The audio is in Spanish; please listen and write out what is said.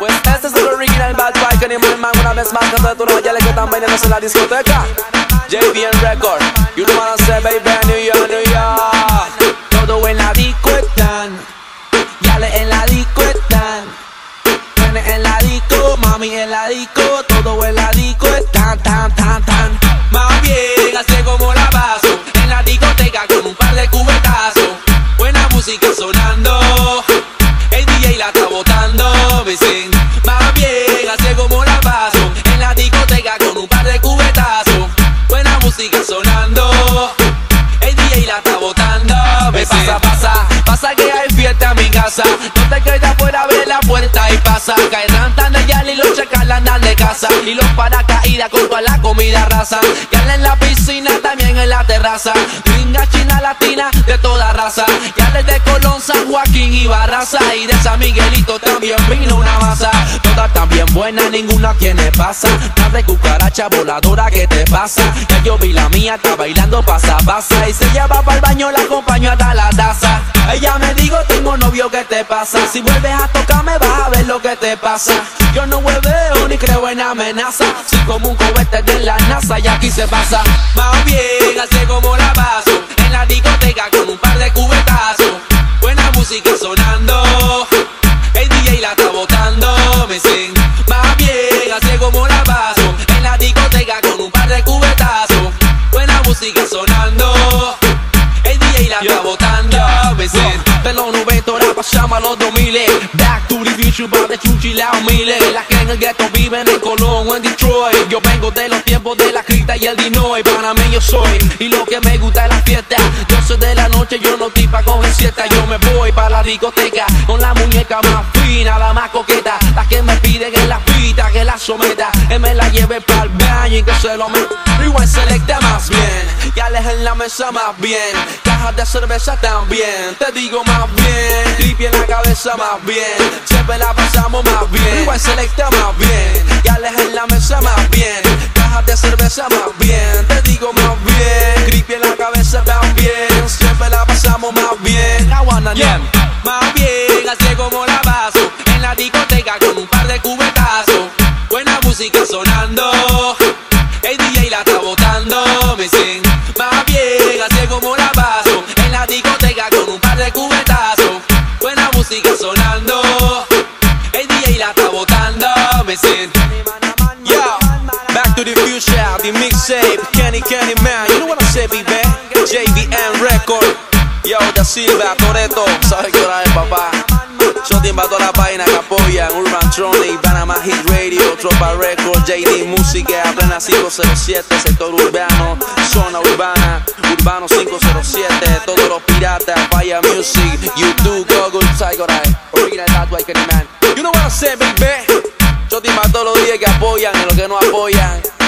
Pues este es el original Bad Bike Animal Man Una vez más canta de todos los que están bailando en la discoteca. JVN Record You know what I'm saying, baby, New York, New York. Todo en la disco están Yale en la disco están. Nenes en la disco, mami en la disco Todo en la disco están, tan, tan, tan. Más bien, hace como la paso En la discoteca con un par de cubetazos. Buena música sonando DJ la está botando, me pasa, pasa Pasa que hay fiesta en mi casa. No te quedes afuera, abre la puerta y pasa. Caerán tan de yal y los chacales andan de casa. Y los paracaídas con toda la comida raza. Yal en la piscina, también en la terraza. Gringa, china, latina, de toda raza. Yal de Joaquín y Barraza Y de San Miguelito también vino una masa. Todas tan bien buenas, ninguna tiene pasa. Más de cucaracha voladora, ¿qué te pasa? Ya yo vi la mía, está bailando pasa, pasa. Y se lleva para el baño, la acompaño hasta la taza. Ella me dijo, tengo novio, ¿qué te pasa? Si vuelves a tocarme vas a ver lo que te pasa. Yo no hueveo ni creo en amenaza. Soy como un cohete de la NASA y aquí se pasa. Más bien, hace como la paso. En la discoteca con un par de cubetazos Música sonando. El DJ la está botando, me dicen Más bien, hace como la paso En la discoteca con un par de cubetazos Buena música sonando. El DJ la está botando, veces De los 90 ahora pasamos a los 2000 Back to the future, va de chuchilao miles Las que en el ghetto viven en Colón o en Detroit. Yo vengo de los tiempos de la cripta y el dinoy Para mí yo soy, y lo que me gusta es la fiesta. Yo soy de la noche, yo no tipa con siesta. Yo me voy para la discoteca Con la muñeca más fina, la más coqueta La que me pide que la pita, que la someta Que me la lleve para el baño y que se lo meta Rewind selecta más bien Ya en la mesa más bien Cajas de cerveza también Te digo más bien Tripi en la cabeza más bien Siempre la pasamos más bien Rewind selecta más bien Ya en la mesa más bien Cajas de cerveza más bien Te digo más bien Creepy en la cabeza también Siempre la pasamos más bien I wanna. Música sonando. El DJ la está botando, me dicen Más bien, así como la paso. En la discoteca con un par de cubetazos. Buena música sonando. El DJ la está botando, me dicen Yo, back to the future, the mixtape. Kenny Kenny Man, you know what I say, baby. JVN Record. Yo, Da Silva, Toreto, sabes que hora es, papá. Yo te invito a la página que apoyan Urban Tronic, JD Música, plena 507, sector urbano, zona urbana, urbano 507, todos los piratas, Fire Music, YouTube, Google, Tiger Original Way, Kenny Man. You know what I say, baby? Yo te todos los días que apoyan y los que no apoyan.